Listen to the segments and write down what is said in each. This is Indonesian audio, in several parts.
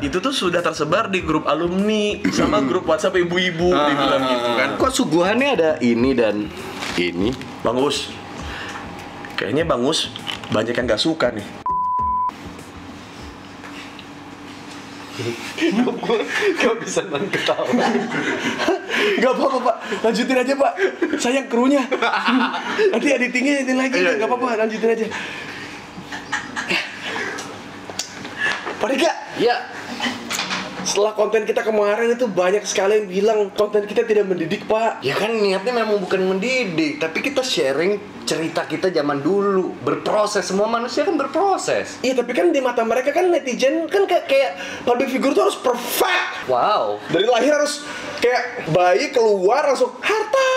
itu tuh sudah tersebar di grup alumni sama grup WhatsApp ibu-ibu dibilang gitu kan. Kok suguhannya ada ini dan ini? Bang Us, kayaknya Bang Us banyak yang gak suka nih. Gak bisa nahan ketawa. Gak apa-apa pak, lanjutin aja pak. Saya krunya. Nanti editingnya editing lagi. Iya, Gak apa-apa, lanjutin aja. Pak Dika, Ya, setelah konten kita kemarin itu banyak sekali yang bilang konten kita tidak mendidik pak. ya kan niatnya memang bukan mendidik, tapi kita sharing cerita kita zaman dulu, berproses. Semua manusia kan berproses. Iya tapi kan di mata mereka kan netizen kan kayak, kayak public figure tuh harus perfect. Wow. Dari lahir harus kayak bayi keluar langsung harta,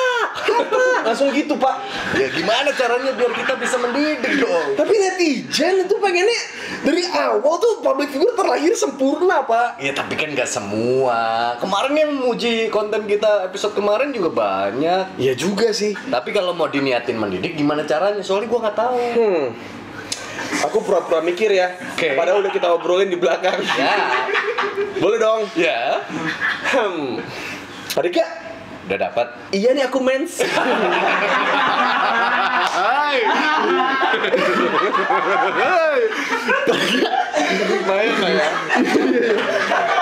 harta, langsung gitu pak. Ya gimana caranya biar kita bisa mendidik dong? Tapi netizen itu pengennya dari awal tuh public figure terlahir sempurna pak. Ya tapi kan nggak semua. Kemarin yang muji konten kita episode kemarin juga banyak. Iya juga sih. Tapi kalau mau diniatin mendidik gimana caranya? Soalnya gua nggak tahu. Hmm. Aku pura-pura mikir ya. Oke. Padahal udah kita obrolin di belakang. Ya. Boleh dong. Ya. Hmm. Dika, Udah dapat. iya nih aku mens. Lumayan lah ya.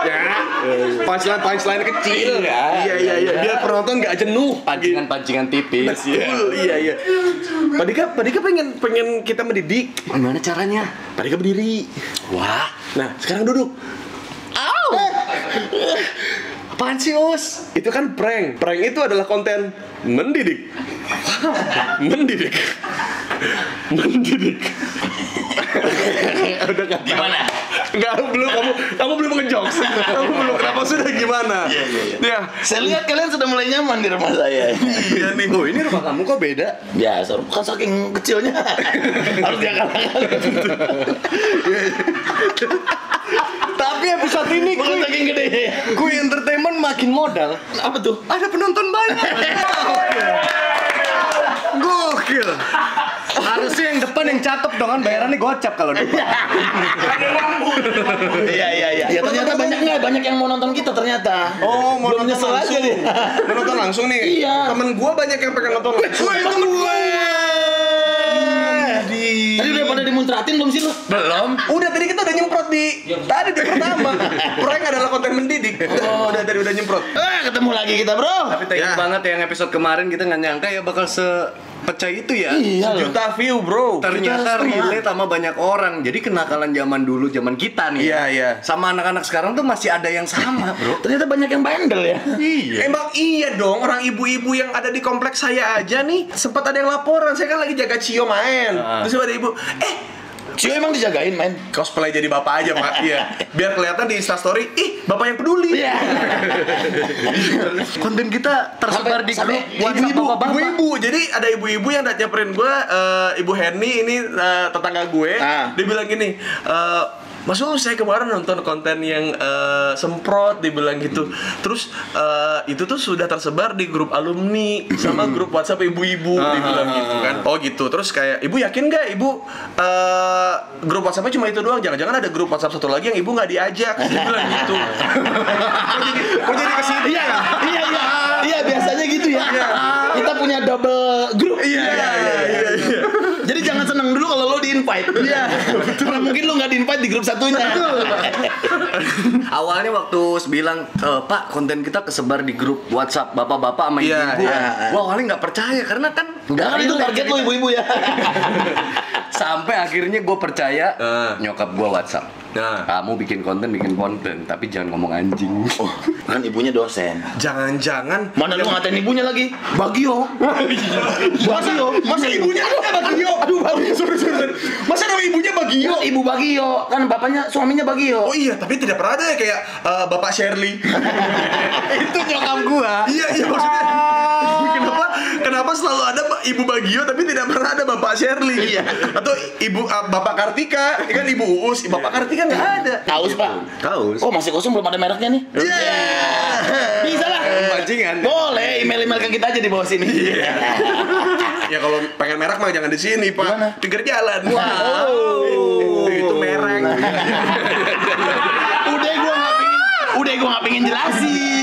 ya. Punchline punchline kecil. Iya, iya iya iya. Biar penonton nggak jenuh. Pancingan-pancingan tipis. Betul, iya iya. Pak Dika, Pak Dika pengen pengen kita mendidik. Gimana caranya? Pak Dika berdiri. Wah. Nah, sekarang duduk. Au. Apaan sih, Us? Itu kan prank. Prank itu adalah konten mendidik. mendidik. mendidik. Udah gak Gimana? Enggak, belum kamu kamu belum ngejokes. kamu belum kenapa sudah gimana? Iya, iya, iya. Saya lihat kalian sudah mulai nyaman di rumah saya. Iya nih. Oh, ini rumah kamu kok beda? Biasa, kan saking kecilnya harus diakal-akal. Tapi episode ini Bukan kuy, saking gede ya. kuy entertainment makin modal. Apa tuh? Ada penonton banyak. Gokil. Harusnya yang depan yang cakep dong kan bayarannya gocap kalau depan. Iya iya iya. Ya ternyata banyak nggak banyak yang mau nonton kita ternyata. Oh, mau Belum nonton aja langsung. dia. Mau nonton langsung nih. Iya. Temen gua banyak yang pengen nonton langsung. Temen gue. Tadi udah pada dimuntratin belum sih lu? Belum. Udah tadi kita udah nyemprot di tadi di pertama. Prank adalah konten mendidik. Udah, udah tadi udah nyemprot. Eh, ketemu lagi kita, Bro. Tapi thank you Ya. banget yang episode kemarin kita nggak nyangka ya bakal sepecah itu ya. Iya. Sejuta view, Bro. Ternyata relate sama banyak orang. Jadi kenakalan zaman dulu, zaman kita nih. Iya, ya. iya. Sama anak-anak sekarang tuh masih ada yang sama, Bro. Ternyata banyak yang bandel ya. iya. Emang iya dong, orang ibu-ibu yang ada di kompleks saya aja nih sempat ada yang laporan. Saya kan lagi jaga Cio main. Ah. Terus ada ibu, eh Cio emang dijagain, men. cosplay jadi bapak aja pak. Iya. Biar kelihatan di Instastory, ih bapak yang peduli. Iya. Konten kita tersebar Sampai- di grup Ibu-ibu, ibu-ibu. Jadi ada ibu-ibu yang datang nyamperin gue, eh, Ibu Henny ini eh, tetangga gue. Ah. Dia bilang gini, eh, Mas Us, saya kemarin nonton konten yang eh, semprot, dibilang gitu. Terus eh, itu tuh sudah tersebar di grup alumni sama grup WhatsApp ibu-ibu, dibilang gitu kan. Oh gitu. Terus kayak, ibu yakin nggak, ibu eh, grup WhatsAppnya cuma itu doang? Jangan-jangan ada grup WhatsApp satu lagi yang ibu nggak diajak? Dia bilang gitu. Kok jadi, ke sini Iya, ya? iya, iya. Iya, biasanya gitu ya. Kita punya double grup. Iya, iya, iya, iya, iya. Jadi jangan seneng dulu kalau lo di invite. Iya. Karena mungkin lo nggak di invite di grup satunya. Awalnya waktu bilang, "E, Pak, konten kita kesebar di grup WhatsApp bapak-bapak sama Iya, ibu-ibu. iya. Gua awalnya nggak percaya karena kan nggak itu target lo ibu-ibu ya. Sampai akhirnya gue percaya Eh. nyokap gue WhatsApp. Nah. Kamu bikin konten, bikin konten, tapi jangan ngomong anjing. Oh, kan ibunya dosen. Jangan-jangan Mana lu ngatain ibunya lagi? Bagio. Bagio. Masa ibunya ada Bagio? Aduh, Bagio, sorry, sorry, sorry. Masa nama ibunya Bagio? Ibu Bagio, kan bapaknya suaminya Bagio. Oh iya, tapi tidak pernah ada ya kayak eh, Bapak Shirley. Itu nyokap gua. iya, iya maksudnya. kenapa kenapa selalu ada Ibu Bagio tapi tidak pernah ada Bapak Shirley? Iya. Atau Ibu eh, Bapak Kartika, kan Ibu Uus, Bapak Kartika nggak ada. Kaos, Pak. Kaos. Oh, masih kosong belum ada mereknya nih. Iya. Bisa lah. Pancingan. Boleh, email-email ke kita aja di bawah sini. Ya kalau pengen merek mah jangan di sini, Pak. Pinggir jalan. Wow. Eh, itu merek. Udah gua gue gak pengen jelasin, ya kan?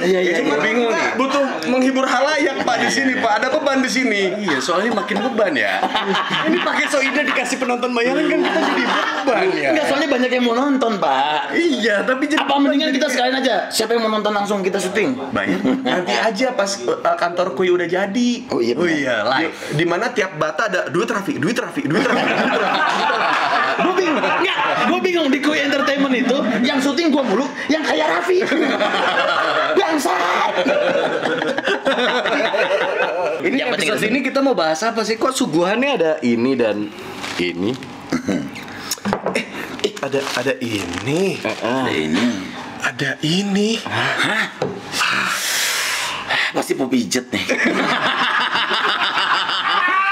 Iya. Iya, Cuma iya. bingung nih. butuh menghibur halayak Pak di sini Pak. Ada beban di sini. Iya, soalnya makin beban ya. Ini pakai Soida dikasih penonton bayaran kan kita jadi beban ya. Enggak, soalnya banyak yang mau nonton, Pak. Iya, tapi jadi Apa mendingan kita sekalian aja? Siapa yang mau nonton langsung kita syuting? banyak. Nanti aja pas uh, kantor kui udah jadi. Oh iya, Oh iya, live. Di mana tiap bata ada duit trafik, duit trafik, duit trafik, duit trafik. gue bingung, enggak, gue bingung di Koi Entertainment itu yang syuting gue mulu, yang kayak Raffi. Bangsat. Ini Yang penting episode ini kita mau bahas apa sih? Kok suguhannya ada ini dan ini? Eh, ada ada ini, Ada ini. ada ini. Hah? Pasti mau pijet nih.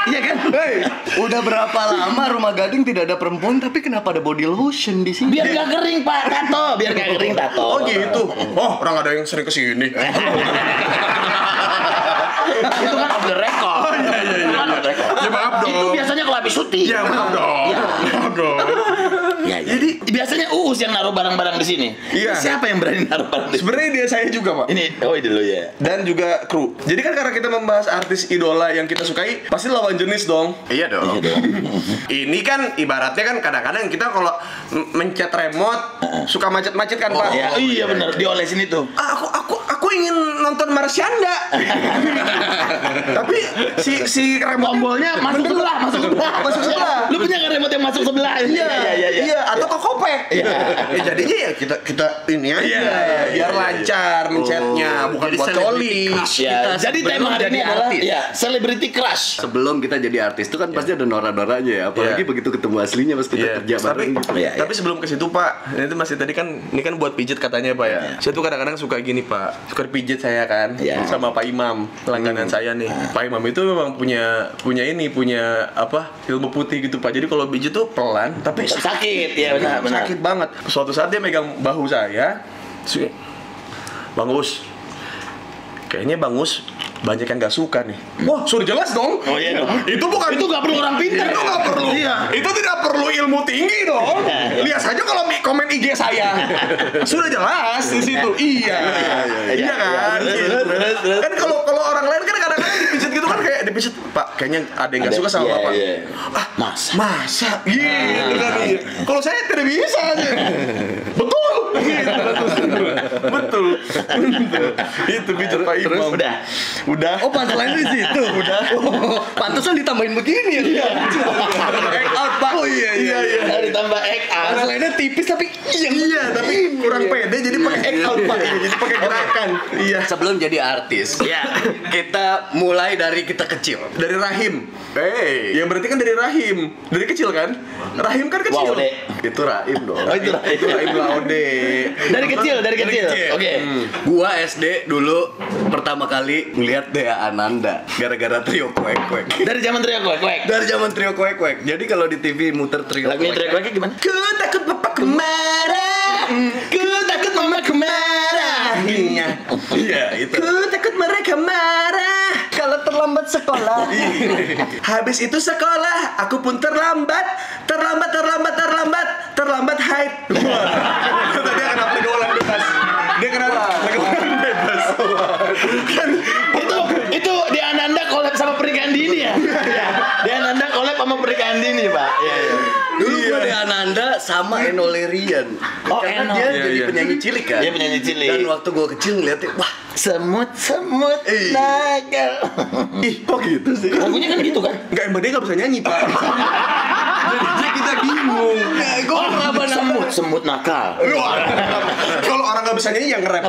Iya kan? Hei, udah berapa lama rumah gading tidak ada perempuan tapi kenapa ada body lotion di sini? Biar gak kering pak, tato. Biar gak kering tato. Oh gitu. Oh, orang ada yang sering ke sini. itu kan off the record. Oh iya iya iya. Off the record. Ya, maaf dong. Itu biasanya kalau habis syuting. Ya maaf dong. Ya. Maaf dong. Ya, ya. Jadi biasanya Uus yang naruh barang-barang di sini. Iya. Siapa yang berani naruh barang di sini? Sebenarnya dia saya juga, Pak. Ini oh dulu ya. Dan juga kru. Jadi kan karena kita membahas artis idola yang kita sukai, pasti lawan jenis dong. Iya dong. Ini kan ibaratnya kan kadang-kadang kita kalau mencet remote suka macet-macet kan, Pak. Ya, iya benar, diolesin itu. Ah, aku aku aku ingin nonton Marsyanda. Tapi si si remote Tombolnya masuk sebelah, masuk sebelah. Masuk sebelah. Lu punya nggak remote yang masuk sebelah? Iya, iya, iya. iya, atau kokopek. Iya. Ya, jadinya ya kita kita ini aja, Iya, iya, biar lancar mencetnya, bukan jadi buat coli. crush. Ya, jadi tema hari ini adalah ya, celebrity crush. Sebelum kita jadi artis itu kan pasti ada norak-noraknya ya. Apalagi Iya. begitu ketemu aslinya pas kita Iya, kerja tapi, bareng gitu. Iya, iya. tapi sebelum ke situ Pak, ini tuh masih tadi kan ini kan buat pijet katanya Pak ya. Saya tuh kadang-kadang suka gini Pak, suka pijet saya kan Iya. sama Pak Imam, langganan saya nih. Pak Imam itu memang punya punya ini, punya apa ilmu putih gitu Pak. Jadi kalau pijet tuh pelan, tapi Sakit, ya benar, benar. sakit banget. Suatu saat dia megang bahu saya, Bang Us, kayaknya Bang Us banyak yang gak suka nih. Wah, sudah jelas dong. Oh, iya dong. Itu bukan Itu nggak perlu orang pintar. Itu nggak perlu. Iya. Itu tidak perlu ilmu tinggi dong. Lihat saja kalau mi- komen IG saya. Sudah jelas di situ. Iya. Iya kan? Gitu. terus, terus. Kan kalau kalau orang lain kan kadang-kadang dipijet gitu kan kayak dipijet, Pak, kayaknya ada yang nggak Ada- suka sama iya, Bapak. iya. Ah, Masa? masa? Gitu kan. iya. Kalau saya tidak bisa. Betul. Gitu. Betul. Betul. Itu pijet Pak Terus Imam. Udah. Udah. Oh, pantelan di situ. Udah. Oh, pantesan ditambahin begini ya. Iya. Out, Pak. Oh iya iya iya. Nah, ditambah egg out. Pantelannya tipis tapi iya. Iya, tapi kurang pede jadi pakai act out pak. Iya, Jadi pakai gerakan. Iya. Sebelum jadi artis, Iya. kita mulai dari kita kecil. Dari rahim. Hey. Yang berarti kan dari rahim. Dari kecil kan? Rahim kan kecil. Wow. Itu Raim dong. Oh, itu Itu rahim laude. Dari kecil, dari kecil. Oke. Gua SD dulu pertama kali ngeliat Dea Ananda gara-gara trio kuek kuek. Dari zaman trio kuek kuek. Dari zaman trio kuek kuek. Jadi kalau di TV muter trio Lagunya trio kuek gimana? Ku takut bapak kemarah. Ku takut mama kemarah. Iya. Iya itu. Ku takut mereka marah. Sekolah. Habis itu sekolah, aku pun terlambat, terlambat, terlambat, terlambat, terlambat haid. Kata dia kenapa pergaulan bebas? Dia kenapa pergaulan bebas? kan itu itu di Ananda collab sama pernikahan dini ya? Iya. Di Ananda collab sama pernikahan dini, Pak. Iya, iya. Dea Ananda sama Eno Lerian. Oh, Karena Eno. dia Iya, jadi iya. penyanyi cilik kan. Dia penyanyi cilik. Dan waktu gua kecil ngeliatnya, wah Semut semut Ih. naga. ih kok gitu sih? Lagunya kan gitu kan? Enggak, emang dia nggak bisa nyanyi pak. Jadinya kita bingung. Ya, gua kenapa semut semut nakal. Kalau orang nggak bisa nyanyi yang nge-rap.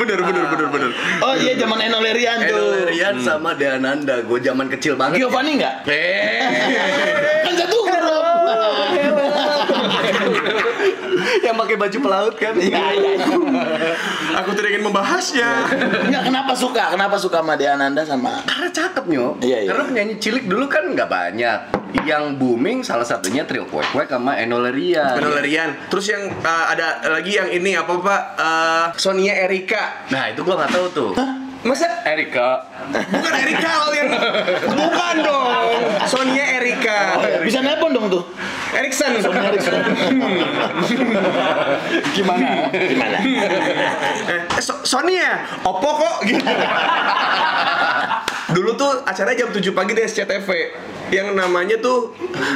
Bener, bener, bener, bener. Oh iya zaman Eno Lerian Eno tuh. Lerian sama Dea Ananda. Gua zaman kecil banget. Giovanni enggak? Kan satu huruf. yang pakai baju pelaut kan. Iya, iya. Aku tidak ingin membahasnya. Enggak kenapa suka? Kenapa suka sama Dea Ananda sama Karena cakep nyo. Iya, iya. Karena penyanyi cilik dulu kan nggak banyak. Yang booming salah satunya trio kuek kuek sama Eno Lerian. Bener Lerian. Terus yang uh, ada lagi yang ini apa pak? Uh, Sonia Erika. Nah itu gua nggak tahu tuh. Masa Erika. bukan Erika lo yang bukan dong. Sonia Erika. Bisa nelpon dong tuh. Erikson. Gimana? Gimana? Eh, so Sonia, Oppo kok gitu. Dulu tuh acara jam 7 pagi di SCTV yang namanya tuh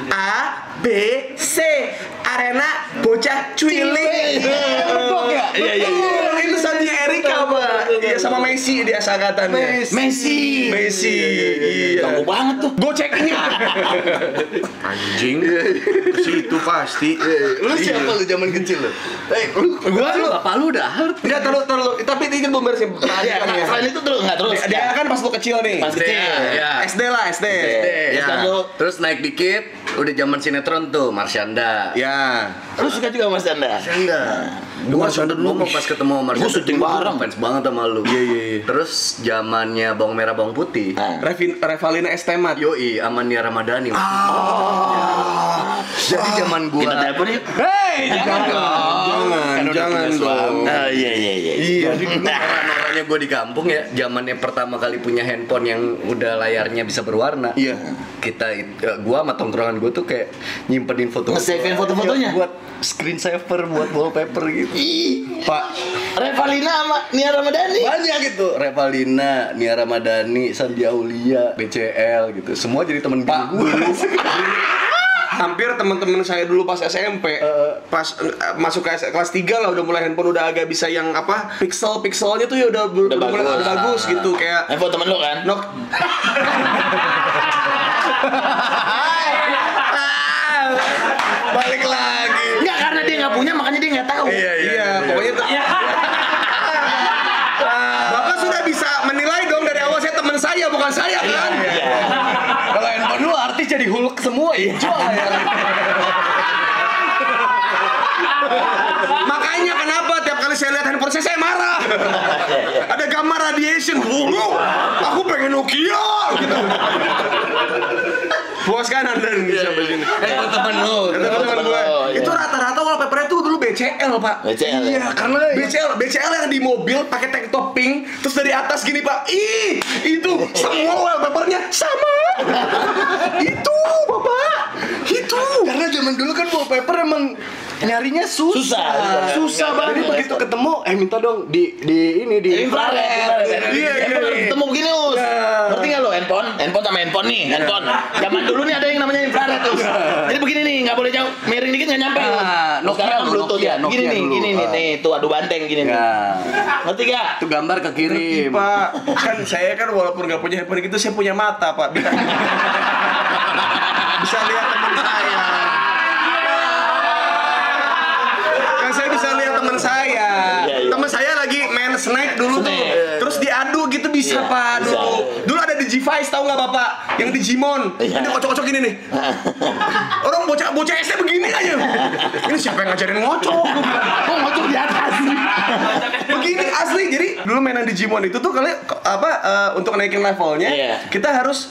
A B C Arena Bocah Cuilik. Tebak ya? Iya, iya, iya. Itu Sonia Erika, Pak. Iya sama Messi di asakatannya. Messi. Messi. Iya. Kamu banget tuh. Goceknya. Anjing. Situ pasti. Lu siapa lu zaman kecil lu? Eh, lu Gua lu bapak lu udah hard. Enggak terlalu terlalu tapi ini belum beresin Iya, kan ya. selain itu terus nggak terus. Dia kan pas lu kecil nih. Pas kecil. Ya. SD lah, SD. Ya. Ya. lu, Terus naik dikit, udah zaman sinetron tuh, Marsyanda. Ya. lu suka juga Mas Anda? Marsyanda. Gue Marsyanda dulu mau pas ketemu sama Marsyanda. Gua syuting bareng. Fans banget sama lu. Iya, iya, iya. Terus zamannya bawang merah bawang putih. Nah. Revin, Revalina Estemat. Yoi, Amania Ramadhani. Ah. Jadi zaman gua Kita telepon yuk. Hei, jangan dong. Jangan, Kan jangan dong. Oh iya iya iya. Iya. Jadi norak-noraknya gue di kampung ya, zamannya pertama kali punya handphone yang udah layarnya bisa berwarna. Iya. Kita, it- eh, gua sama tongkrongan gue tuh kayak nyimpenin foto. Nge-save-in foto-fotonya? Iya, buat screensaver, buat wallpaper gitu. Ih, Pak, Revalina sama Nia Ramadhani. Banyak gitu. Revalina, Nia Ramadhani, Sandi Aulia, BCL gitu. Semua jadi temen Pak, gue. hampir teman-teman saya dulu pas SMP pas eh, masuk ke S- kelas 3 lah udah mulai handphone udah agak bisa yang apa pixel pixelnya tuh ya udah, udah, Udah mulai bagus. udah bagus gitu kayak Handphone temen lu kan? nok balik lagi Enggak karena dia nggak punya makanya dia nggak tahu. iya iya pokoknya tuh Bapak sudah bisa menilai dong dari awal saya teman saya bukan saya kan Kalau handphone lu artis jadi Hulk semua ya. Makanya kenapa tiap kali saya lihat handphone saya, saya marah. Ada gambar radiation. Dulu, aku pengen Nokia. Gitu. Puas kan anda sampai sini? Temen lu. Kata teman gue, Oh, iya. itu rata-rata wallpapernya tuh dulu BCL pak. BCL, ya? Iya, karena BCL, BCL yang di mobil pakai tank top pink, terus dari atas gini pak, ih itu semua wallpapernya sama. itu bapak, itu. Karena zaman dulu kan wallpaper emang nyarinya susah. Susah, susah. Susah banget. Jadi begitu ketemu, eh minta dong di di ini di Infrared. Iya, iya, Handphone iya. Ketemu begini us. Ngerti nggak lo handphone? Handphone sama handphone nih, handphone. Zaman dulu nih ada yang namanya infrared us. Jadi begini nih, nggak boleh jauh, miring dikit nggak nyampe. Ah, Us. Nokia Sekarang kan dulu, bluetooth Nokia, ya. Gini nih, gini nih, Ah. nih tuh adu banteng gini nih. Ya. Ngerti gak? Itu gambar kekirim. Pak, kan saya kan walaupun nggak punya handphone gitu, saya punya mata, Pak. Bisa, bisa lihat teman saya. Kan saya bisa lihat teman saya. Iya, iya. Teman saya lagi main Snake dulu tuh. Snake. Terus diadu gitu bisa, Iya, Pak. bisa. Dulu. Dulu ada di G-Vice tahu nggak Bapak? Yang di Jimon. Iya. Ini kocok-kocok gini nih. Orang bocah bocah SD begini aja. Ini siapa yang ngajarin ngocok? Kok ngocok di atas? begini asli jadi dulu mainan Digimon itu tuh kali apa eh, untuk naikin levelnya Iya. kita harus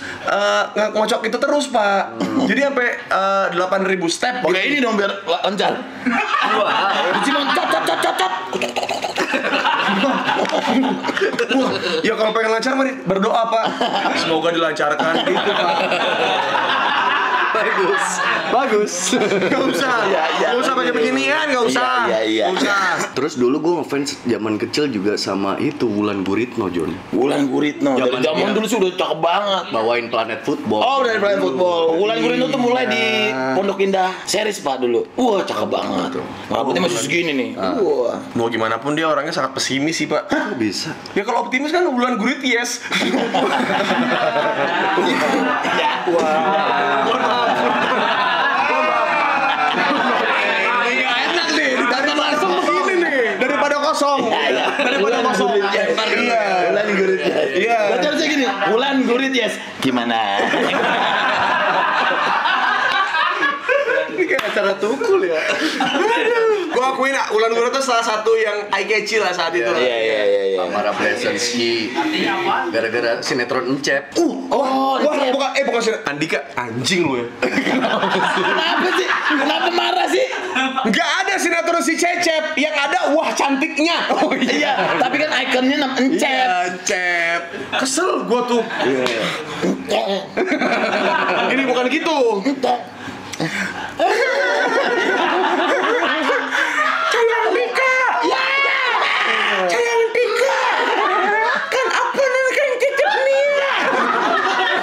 nge- ngocok itu terus pak jadi sampai eh, 8000 step Oke gitu. ini dong biar lancar. Wah, Digimon cot cot cot cot cot. Wah, ya kalau pengen lancar mari berdoa pak semoga dilancarkan gitu pak Bagus. Bagus. Gak usah Iya, iya. Gak usah pakai beginian Gak usah Iya, iya, iya. Gak usah Terus dulu gue ngefans zaman kecil juga sama itu Wulan Guritno, John. Wulan Guritno. Dari Zaman zaman dia. dulu sudah cakep banget. Bawain Planet Football. Oh dari Planet Football. Wulan Guritno tuh mulai di Pondok Indah series pak dulu. Wah cakep banget. Rambutnya masih segini nih. Wah. Mau gimana pun dia orangnya sangat pesimis sih pak Kok bisa? Ya kalau optimis kan bulan gurit yes Iya enak nih daripada kosong begini nih kosong daripada kosong iya Wulan Gurit yes. Iya. Berarti harusnya gini. Wulan Gurit yes. Gimana? Ini kayak acara tukul ya. gua akuin Ulan Gurit itu salah satu yang eye catchy lah saat itu Iya iya iya iya. Amara Plesenski. Gara-gara sinetron Encep. Oh, Wah, Encep. bukan, eh bukan sih Andika, anjing lu ya Kenapa sih? Kenapa marah sih? Nggak ada sinetron si Cecep Yang ada, wah cantiknya Oh Iya, tapi kan ikonnya nam encep. Iya, cep. Kesel gua tuh. Ini bukan gitu. Sayang Dika. Sayang Dika. Kan apa namanya kan titip Nia.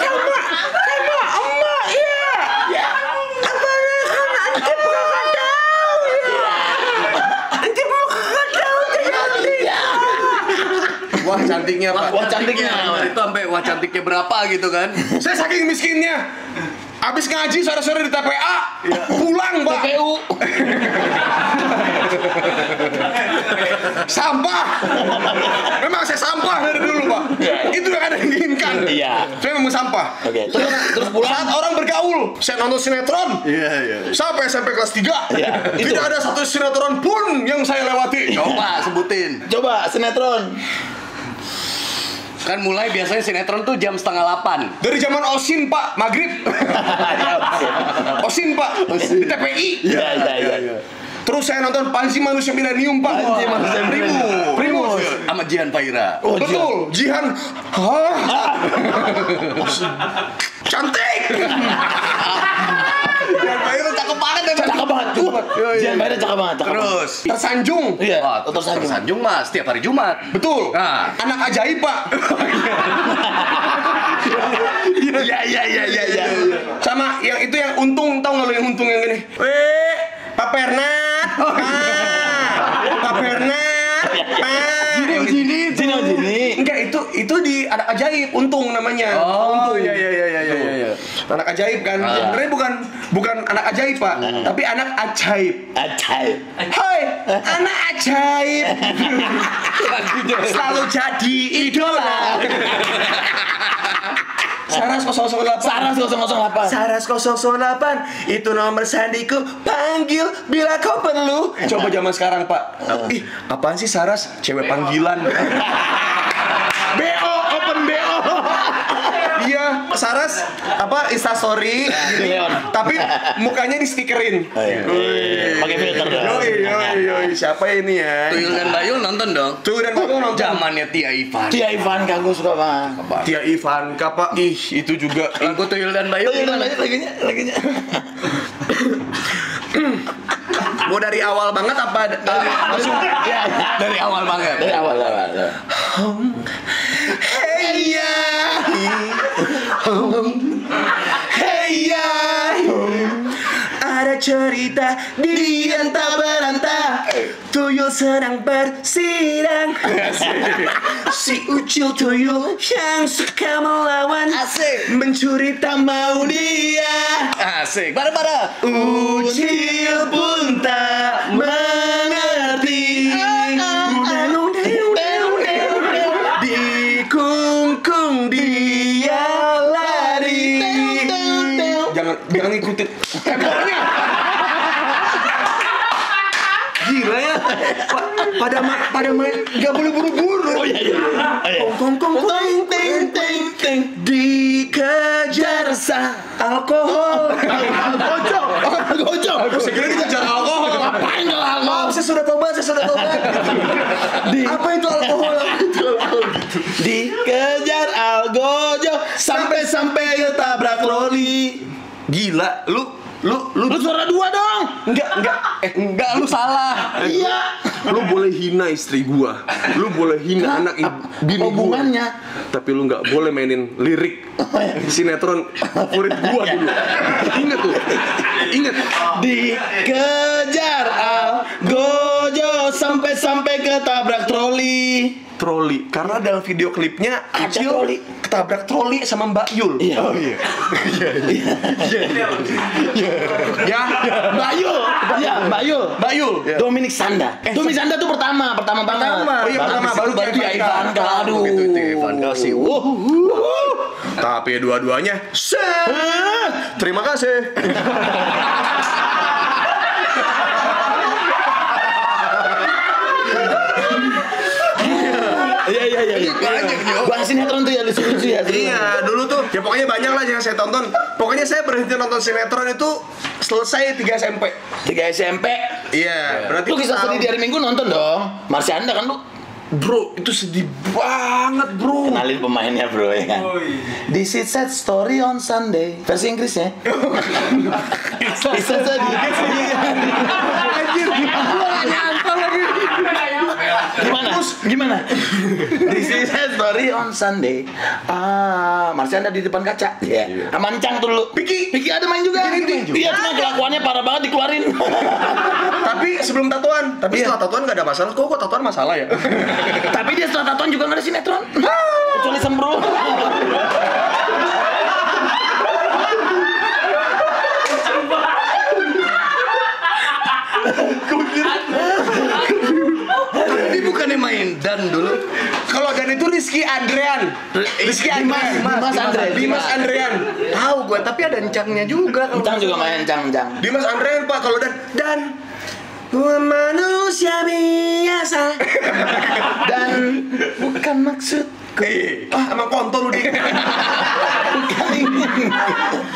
Sama sama emak ya. Apa kan anjir kakak tahu ya. Anjir mau kakak tahu jadi. Wah cantiknya pak. Wah, cantiknya. Itu sampai wah cantiknya berapa gitu kan? Saya saking miskinnya. Abis ngaji sore-sore di TPA, pulang pak. TPU. sampah. Memang saya sampah dari dulu pak. Itu yang ada yang diinginkan. Iya. Saya memang sampah. Oke, terus terus pulang. Saat orang bergaul, saya nonton sinetron. Iya, iya. Sampai SMP kelas 3 Iya, itu. Tidak ada satu sinetron pun yang saya lewati Coba sebutin. Coba sinetron. Kan mulai biasanya sinetron tuh jam setengah 8 Dari zaman Osin pak, Maghrib. Osin pak, di TPI Iya, iya, iya. Terus saya nonton Panji Manusia Milenium pak. Panji Manusia Milenium. Primus. Sama Jihan Faira. Oh, Betul, Jihan. Hah? Cantik. Jihan Faira cakep banget ya Cakep banget. Uh, Jihan Bayra cakep banget. Cakep banget. Terus Tersanjung Iya, Wah, terus sanjung. tersanjung mas setiap hari Jumat. Betul Nah. Anak ajaib pak Iya, iya, iya, iya, iya. Sama yang itu yang untung tau gak lo yang untung yang gini Weh Pak Bernat Ah Pak Bernat Ah yang gitu. Jini, Jini, Jini. Enggak itu itu di anak ajaib untung namanya untung iya iya iya iya iya. iya. Anak ajaib kan sebenarnya bukan bukan anak ajaib pak tapi anak ajaib Ajaib. Hai anak ajaib selalu jadi idola Saras 008 Saras 008. Saras 008 itu nomor sandiku panggil bila kau perlu. Coba zaman sekarang pak. Ih apaan sih Saras? Cewek panggilan. BO. Iya, Saras apa instastory, Leon. tapi mukanya di stikerin. Oh, iya. Pakai filter dong. Yoi, yoi, yoi. Siapa ini ya? Tuyul dan Bayul nonton dong. Tuh dan aku nonton. Zamannya Tia Ivan. Tia Ivan kan gue suka banget. Tia Ivan, kapa ih itu juga. Lagu Tuyul dan Bayul. Iya, gimana? lanjut lagunya, lagunya. Mau dari awal banget apa? uh, langsung. Iya. Dari awal banget. Dari awal, dari awal. dari awal. Hey ya, cerita di antah berantah Tuyul sedang bersidang Si ucil tuyul yang suka melawan Asik. Mencuri tak mau dia Asik. Bara-bara. Ucil pun tak mengerti Pada ma- pada main Gak boleh buru-buru Oh iya, iya. Oh, iya. Kong kong kong kong ting ting ting Dikejar sa alkohol Gojo, gojo. Saya kira dikejar alkohol Ngapain kalau alkohol? Maaf, saya sudah tobat, saya sudah tobat. Apa itu alkohol? Apa itu alkohol? Dikejar Algojo sampai-sampai ketabrak loli. Gila, lu lu lu Lu suara dua dong. enggak enggak eh Enggak lu salah. Iya. Lu boleh hina istri gua. Lu boleh hina anak bini gua. Hubungannya. Tapi lu nggak boleh mainin lirik sinetron favorit gua dulu. Ingat tuh. Ingat. Dikejar Algojo sampai-sampai ketabrak troli. Troli karena dalam video klipnya Ada Acil troli. ketabrak troli sama Mbak Yul. Iya. Oh iya. Ya, Mbak Yul. Iya, Mbak Yul. Mbak Yul. Dominic Sanda. Dominic Sanda tuh pertama, pertama banget. Pertama. Oh iya, pertama. baru Baru baru Tia Tia Ivanka. Aduh. Begitu Tia Ivanka sih. Uh, Tapi dua-duanya set. Terima kasih. Iya iya iya. iya. Banyak, Jo. Bahas sinetron tuh ya lucu-lucu ya. Iya, dulu tuh ya pokoknya banyak lah yang saya tonton. Pokoknya saya berhenti nonton sinetron itu selesai 3 SMP. Tiga SMP. Iya, berarti Lu kisah sedih di hari Minggu nonton dong. Marsyanda kan lu? Bro, itu sedih banget, bro. Kenalin pemainnya bro ya kan. This is sad story on Sunday. Versi Inggrisnya. It's a sad Gimana? Gimana? This is sad story on Sunday. Ah, Marsianda di depan kaca. Iya. Sama Encang tuh dulu. Piki, Piki ada main juga. Iya, cuma kelakuannya parah banget dikeluarin. Tapi sebelum tatuan, tapi setelah tatuan gak ada masalah. Kok kok tatuan masalah ya? Tapi dia setelah tatuan juga nggak ada sinetron. Kecuali sembro. Ini bukannya main dan dulu. Kalau dan itu Rizky Andrean. Rizky Andrean. Dimas Andre. Dimas Andrean. Tahu gua, tapi ada encangnya juga Encang juga main Encang, Encang. Dimas Andrean, Pak. Kalau dan dan Gua manusia biasa. Dan bukan maksud Eh, ah, emang kontol lu di.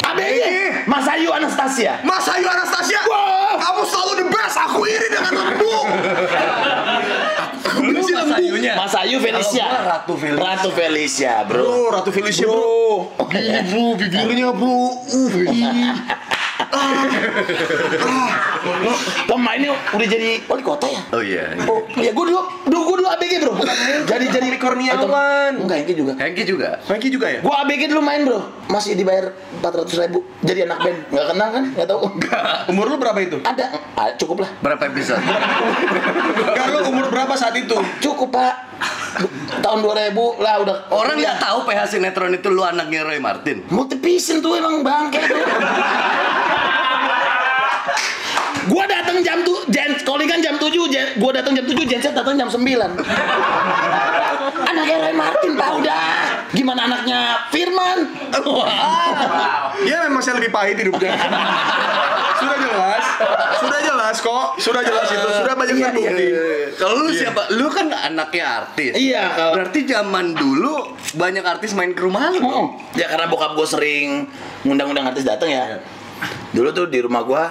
ABG Mas Ayu Anastasia Mas Ayu Anastasia. Wow. Kamu selalu the best. Aku iri dengan lembu. Benci lembu. Mas Ayu Felicia Ratu Felicia. Ratu Felicia bro Bro, Ratu Felicia, bro. Ih, bro, bibirnya, bro. Uh. Pemainnya udah jadi wali kota ya Oh iya. Oh, ya gue dulu, dulu gue dulu ABG bro. Jadi jadi Kurniawan. Enggak, Hengki juga. Hengki juga. Frankie juga ya? Gue ABG dulu main bro, masih dibayar 400 ribu. Jadi anak band, nggak kenal kan? Nggak tahu. Umur lu berapa itu? Ada, ah, cukup lah. Berapa episode? Enggak, lu umur berapa saat itu? Cukup pak. Tahun 2000 lah udah. Orang nggak tahu PH sinetron itu lu anaknya Roy Martin. Multivision tuh emang bangke tuh. gua datang jam tuh, jen, calling kan jam 7, jen, gua datang jam 7, genset datang jam 9. Anaknya Roy Martin tahu dah. Gimana anaknya Firman? Wah. Ya memang saya lebih pahit hidupnya. Sudah jelas. Sudah jelas kok. Sudah jelas itu. Sudah banyak Iya, terbukti. Kalau lu siapa? Lu kan anaknya artis. Iya, kalau- Berarti zaman dulu banyak artis main ke rumah lu. Oh, ya karena bokap gue sering ngundang-undang artis datang ya. Dulu tuh di rumah gua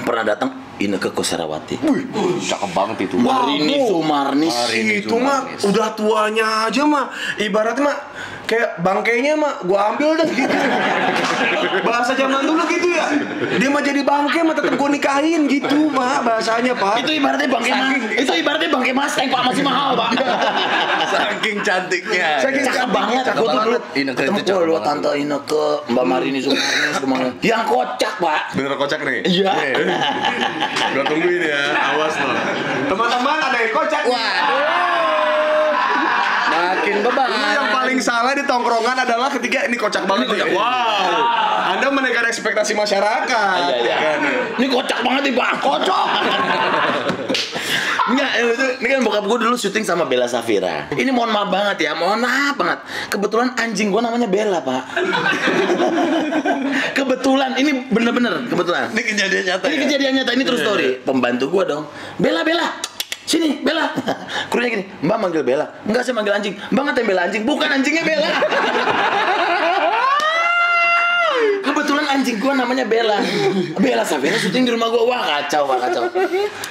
pernah datang Ineke Kosarawati. Wih, cakep banget itu. Marini. Marini. itu mah udah tuanya aja mah ibaratnya mah kayak bangkainya mah gua ambil dah gitu bahasa zaman dulu gitu ya dia mah jadi bangkai mah tetap gua nikahin gitu mah bahasanya pak Itu ibaratnya bangke mas. Itu ibaratnya bangke Mustang Pak masih mahal Pak. Saking cantiknya. Saking Cakep banget. Gue tuh dulu banget. Ineke itu cakep lu banget. tante Ineke, Mbak Marini Sumarnis semuanya. Yang kocak Pak. bener kocak nih Iya. gua tungguin ya awas loh teman-teman ada yang kocak Wah. Makin beban. Dulu yang paling salah di tongkrongan adalah ketika ini kocak banget ya. Wow. Anda menaikkan ekspektasi masyarakat. Iya, iya. kan? Ini kocak banget nih Pak. Kocok. Enggak, itu, ini kan bokap gue dulu syuting sama Bella Safira. Ini mohon maaf banget ya, mohon maaf banget. Kebetulan anjing gue namanya Bella, Pak. kebetulan, ini bener-bener kebetulan. Ini kejadian nyata Ini ya? kejadian nyata, ini true story. Pembantu gua dong. Bella, Bella. Sini, Bella. Krunya gini, Mbak manggil Bella. Enggak, saya manggil anjing. Mbak ngatain Bella anjing. Bukan anjingnya Bella. Anjing gua namanya Bella. Bella Safira syuting di rumah gua. Wah, kacau, wah, kacau.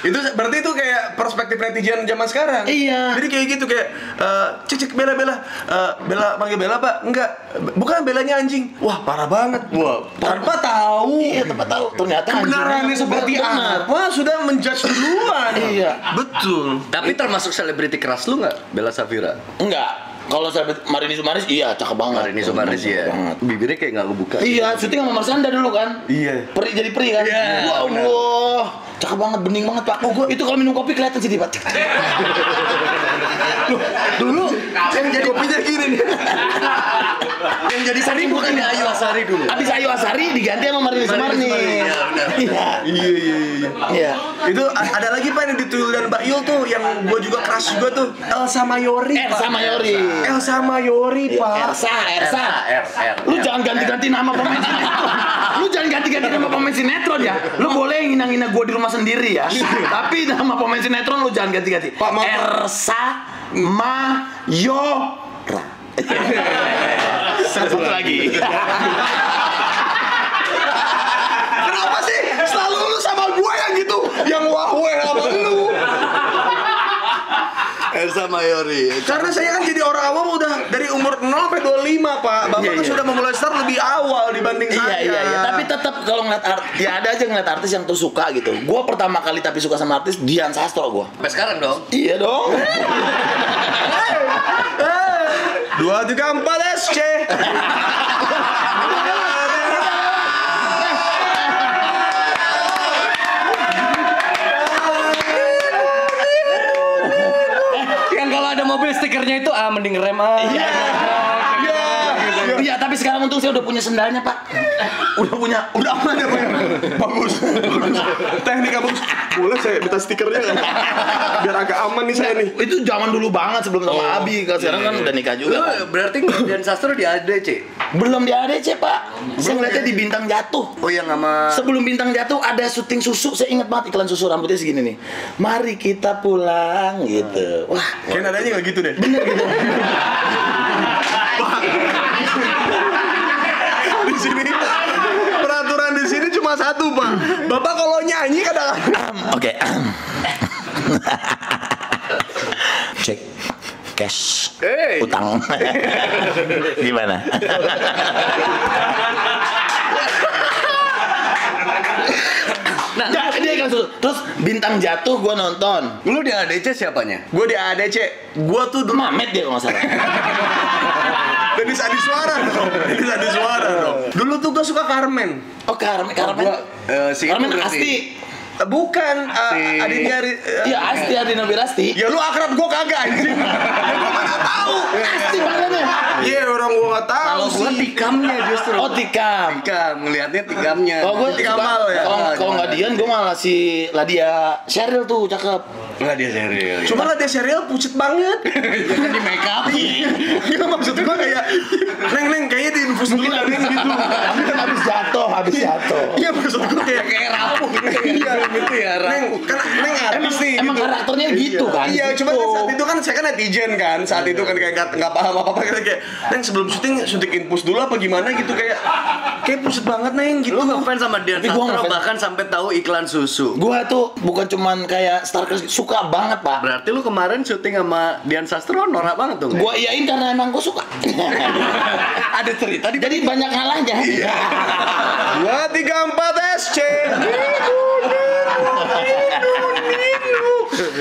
Itu berarti itu kayak perspektif netizen zaman sekarang. Iya. Jadi kayak gitu kayak eh, cik cik bela bela Eh, bela manggil bela pak enggak bukan belanya anjing wah parah banget Wah, tanpa tahu Iya, tempat tahu. Ternyata kebenarannya seperti benar. apa sudah menjudge duluan Iya. betul Tapi termasuk selebriti keras lu nggak? Bella Safira. Enggak. Kalau saya Marini Sumaris, iya cakep banget. Marini Sumarnis ya. Banget. Bibirnya kayak nggak kebuka. Iya, syuting sama Marsanda dulu kan. Iya. Peri jadi peri kan. Iya, Wah, benar. Cakep banget, bening banget, Pak. Oh, gua itu kalau minum kopi kelihatan sih, Pak. dulu yang jadi kopinya gini nih Yang jadi sari bukan ya Ayu Asari dulu. Abis Ayu Asari diganti sama Marini Sumarni. Iya, benar. Iya. iya iya iya Iya. itu ada lagi pak yang di Tuyul dan Mbak Yul tuh yang gua juga crush juga tuh Elsa Mayori Elsa. Mayori. Elsa Mayori Iya, pak. R R. Lu jangan ganti-ganti nama pemain sinetron. Lu jangan ganti-ganti nama pemain sinetron ya. Lu boleh ngina-ngina gua di rumah sendiri ya. Tapi nama pemain sinetron lu jangan ganti-ganti. Ersa Mayora. Satu lagi. Kenapa sih selalu lu sama gua yang gitu? Yang wahwe sama lu. Elsa Mayori. Karena saya kan jadi orang awam udah dari umur 0 sampai 25, Pak. Bapak Iya, kan iya. sudah memulai start lebih awal dibanding Iya saya. iya iya, tapi tetap kalau ngeliat art, ya ada aja ngeliat artis yang tuh suka gitu. Gua pertama kali tapi suka sama artis Dian Sastro gua. Sampai sekarang dong. Iya dong. Dua tiga empat SC. Stikernya itu ah mending rem ah. Iya. Iya, tapi sekarang untung saya udah punya sendalnya, Pak. Udah punya, udah aman ya, Pak. bagus, bagus. Teknik bagus. Boleh saya minta stikernya kan? Biar agak aman nih saya nih. Itu zaman dulu banget sebelum sama Abi. Kalau sekarang kan udah nikah juga. Lu kan. berarti Dian Sastro di ADC. Belum di ADC, Pak. Saya ngeliatnya di Bintang Jatuh. Oh yang sama Sebelum bintang jatuh ada syuting susu, saya ingat banget iklan susu rambutnya segini nih. Mari kita pulang gitu. Wah, Kayak nadanya nggak gitu deh. bener gitu. Di sini. Peraturan di sini cuma satu, Pak. Bapak kalau nyanyi kadang Oke. Cek. Cash. Hey. utang. Gimana? Nah dia kan terus bintang jatuh gua nonton. Lu di ADC siapanya? gue di ADC, gue tuh dulu. Mamet dia kalau nggak salah Denis Adiswara dong. Denis Adiswara dong. Dulu tuh gue suka Carmen. oh Carmen Carmen Gua, eh, si Carmen Eh, Bukan, uh, Si- adiknya eh, iya Asti Adina Wirasti Ya lu akrab gue kagak anjing. gue mana tahu. Asti panggilannya Iya orang gue nggak tahu Kalau gua sih. tikamnya justru. oh Tikam Tikam, ngelihatnya tikamnya. Oh, gue Titik Kamal ya? Kalau kalau nggak Dian, gue malah si Ladia Sheryl tuh cakep. Enggak dia serius. Cuma lah dia serial pucet banget. di make up. Iya maksud gue kayak neng neng kayaknya diinfus dulu neng gitu. Habis jatuh, habis jatuh. Iya maksud gue kayak Kayak rapuh gitu ya. Gitu ya, neng kan neng artis Emang nih. emang gitu. karakternya gitu kan. Iya, Gitu. cuma kan saat itu kan saya kan netizen kan, saat itu kan kayak nggak paham apa apa kayak, neng sebelum syuting suntik infus dulu apa gimana gitu kayak kayak pucet banget neng gitu. Lu ngefans sama Dian Tapi Sastro ngefans. bahkan sampai tahu iklan susu. Gua tuh bukan cuman kayak Star Crush, suka banget pak. Berarti lu kemarin syuting sama Dian Sastro norak banget tuh. Gua iyain karena emang gua suka. ada cerita di Jadi banyak halanya. Dua tiga empat SC.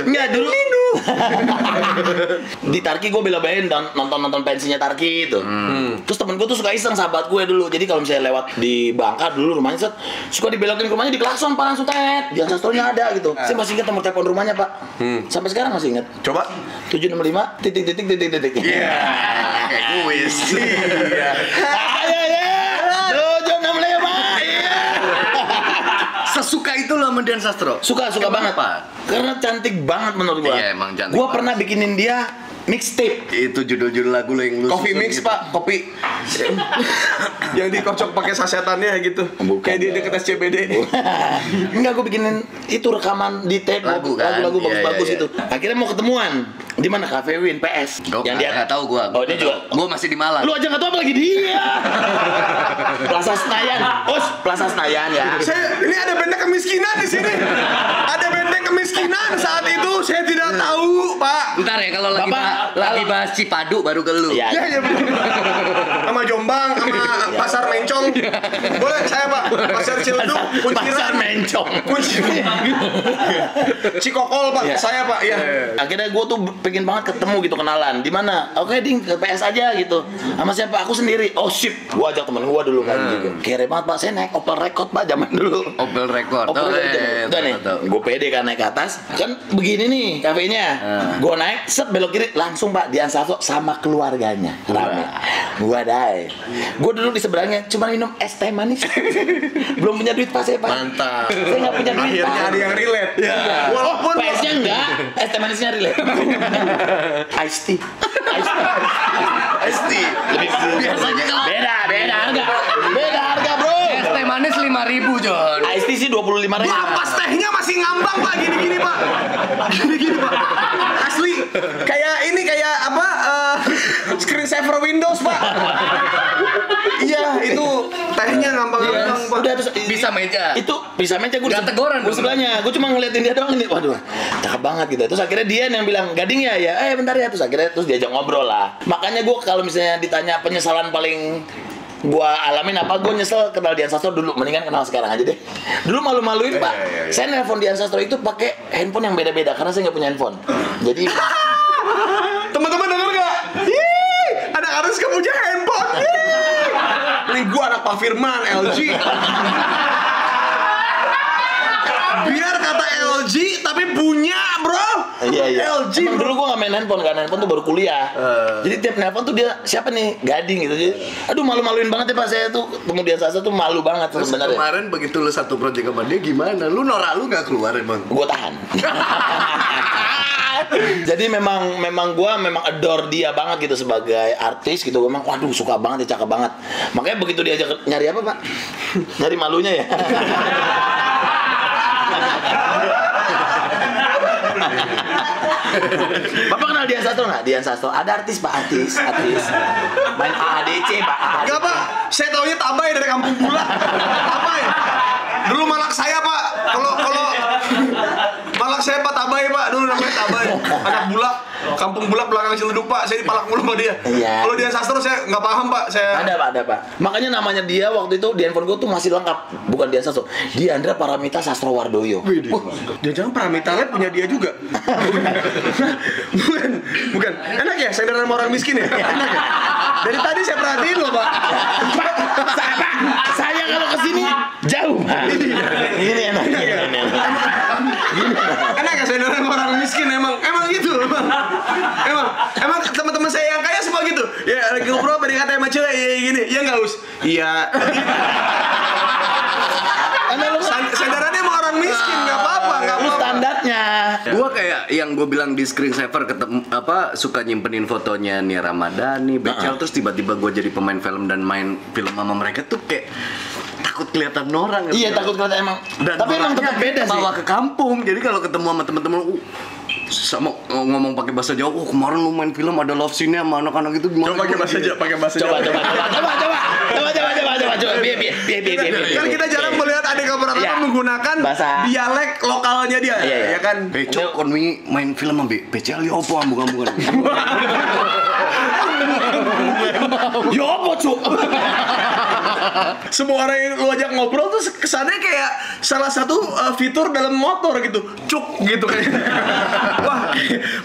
Enggak dulu. di Tarki gue bela-belain dan nonton-nonton pensinya Tarki itu. Terus temen gue tuh suka iseng sahabat gue dulu. Jadi kalau misalnya lewat di Bangka dulu rumahnya set, suka dibelokin ke rumahnya di klakson pak langsung tet. Dia sastronya ada gitu. Saya masih ingat nomor telepon rumahnya pak. Sampai sekarang masih ingat. Coba. 765 titik titik titik titik. Iya. kayak kuis. Iya. Sesuka itu lo sama Dian Sastro. Suka suka banget Kenapa? Karena cantik banget menurut gua. Iya, emang cantik Gua banget. pernah bikinin dia mixtape. Itu judul-judul lagu lo yang lu Coffee mix gitu. pak, kopi yang dikocok pakai sasetannya gitu. Bukan, Kayak di ya. deket SCBD. Enggak, gue bikinin itu rekaman di tape Lagu kan? lagu-lagu Iya, bagus-bagus iya, iya. itu. Akhirnya mau ketemuan di mana Cafe Win PS. Gua yang dia nggak tahu gua. Oh, dia juga. Gua masih di Malang. Lu aja nggak tahu apalagi dia. Plaza Senayan. Us, Plaza Senayan ya. saya ini ada benteng kemiskinan di sini. Ada benteng kemiskinan saat itu saya tidak tahu pak. Ntar ya kalau lagi Bapak, ba- lagi bahas Cipadu baru ke lu. Iya. Ya ya betul. Sama Jombang, sama Mencong. Boleh saya pak. Pasar Ciledug, Pasar Kunciran, Mencong. Kunci. Cikokol pak, Iya. saya pak. Ya. Akhirnya gue tuh pengen banget ketemu gitu kenalan. Di mana? Oke, ding ke PS aja gitu. Sama siapa? Aku sendiri. Oh sip. Gue ajak temen gue dulu kan juga. Kere banget pak. Saya naik Opel Record pak zaman dulu. Opel Record. Opel Oh, Record iya, iya, Udah nih, gue pede kan naik ke atas. Kan begini nih kafenya. Gue naik, set belok kiri, langsung pak Dian Sastro sama keluarganya. Rame. Gue dai. Gue duduk di seberangnya, cuma minum es teh manis. Belum punya duit pak saya pak. Mantap. Saya nggak punya duit Akhirnya pak. ada yang relate. Iya. Walaupun Oh, PS-nya enggak, es teh manisnya relate. Ice tea. Ice tea. Pasti. Lebih Biasanya kalau beda, beda harga. Beda manis 5000 John. Ice tea sih 25 ribu. Bapak tehnya masih ngambang pak. Gini-gini pak. Gini-gini pak. Asli. Kayak ini kayak apa eh, Screen saver Windows pak. Iya itu tehnya ngambang-ngambang pak. Udah terus Bisa meja. itu bisa meja gue Nggak teguran gue sebelahnya. Gue cuma ngeliatin dia doang ini. Waduh cakep banget gitu. Terus akhirnya dia yang bilang gading ya ya. Eh bentar ya. Terus akhirnya terus diajak ngobrol lah. Makanya gue kalau misalnya ditanya penyesalan paling gua alamin apa gue nyesel kenal Dian Sastro dulu. Mendingan kenal sekarang aja deh. Dulu malu-maluin pak. Saya nelpon Dian Sastro itu pakai handphone yang beda-beda karena saya nggak punya handphone. Jadi Teman-teman denger gak? Ih, Anak harus kamu punya handphone. Ini gua anak Pak Firman LG Biar kata LG tapi punya bro Iya iya. LG Emang dulu gua gak main handphone kan, handphone tuh baru kuliah. Jadi tiap nelpon tuh dia siapa nih gading gitu. Jadi, aduh malu-maluin banget ya pak saya tuh kemudian Sasa tuh malu banget Terus sebenarnya. kemarin begitu lu satu project sama dia gimana? Lu norak lu gak keluar emang? Gue tahan. Jadi memang memang gua memang adore dia banget gitu sebagai artis gitu. Gue memang waduh suka banget ya cakep banget. Makanya begitu diajak nyari apa pak? Nyari malunya ya. Bapak kenal Dian Sastro nggak? Dian Sastro. Ada artis pak, artis, artis. Main AADC pak. Enggak pak, saya taunya Tabay dari kampung Bula Tabay Dulu malak saya pak Kalau kalau saya pak Tabay pak Dulu namanya Tabay Anak Bulak Kampung Bulak belakang Ciledug pak Saya dipalak mulu sama dia Iya. Kalau dia sastro saya nggak paham pak Saya Ada pak, ada pak. Makanya namanya dia waktu itu di handphone gue tuh masih lengkap. Bukan Dian Sastro. Diandra Paramita Sastrowardoyo. Dia jangan Pramita Lab punya dia juga. bukan, bukan. Enak ya, saya sama orang miskin ya. Enak ya. Dari tadi saya perhatiin loh, Pak. Saya, Pak, saya kalau ke sini jauh pak. Ini. Enak ya saya sama orang miskin emang. Emang gitu, emang. Emang, emang teman-teman saya yang kaya semua gitu. Ya lagi ngobrol tadi kata sama cewek ya gini. Ya enggak, Us. Iya. Sandarannya sama orang miskin, nggak apa-apa, nggak Lu apa-apa. standarnya. Gua kayak yang gue bilang di screensaver ketemu apa suka nyimpenin fotonya Nia Ramadhani, Becel terus tiba-tiba gue jadi pemain film dan main film sama mereka tuh kayak takut kelihatan orang gitu. Iya takut kelihatan emang. Dan Tapi emang tetap beda sih. Bawa ke kampung. Jadi kalau ketemu sama teman-teman uh, sama ngomong pakai bahasa Jawa, oh kemarin lu main film ada love scene-nya sama anak-anak itu gimana? Coba pakai bahasa Jawa, pakai bahasa Jawa. Coba coba coba coba. Coba coba coba coba coba. Biar biar biar biar. Kan kita jarang melihat adik kameramen ya. menggunakan bahasa dialek lokalnya dia. Ya kan? Eh, cok kon main film sama BCL ya apa bukan bukan. Yo, apa cuk? Semua orang yang lu ajak ngobrol tuh kesannya kayak salah satu uh, fitur dalam motor gitu, cuk gitu kayak. Wah,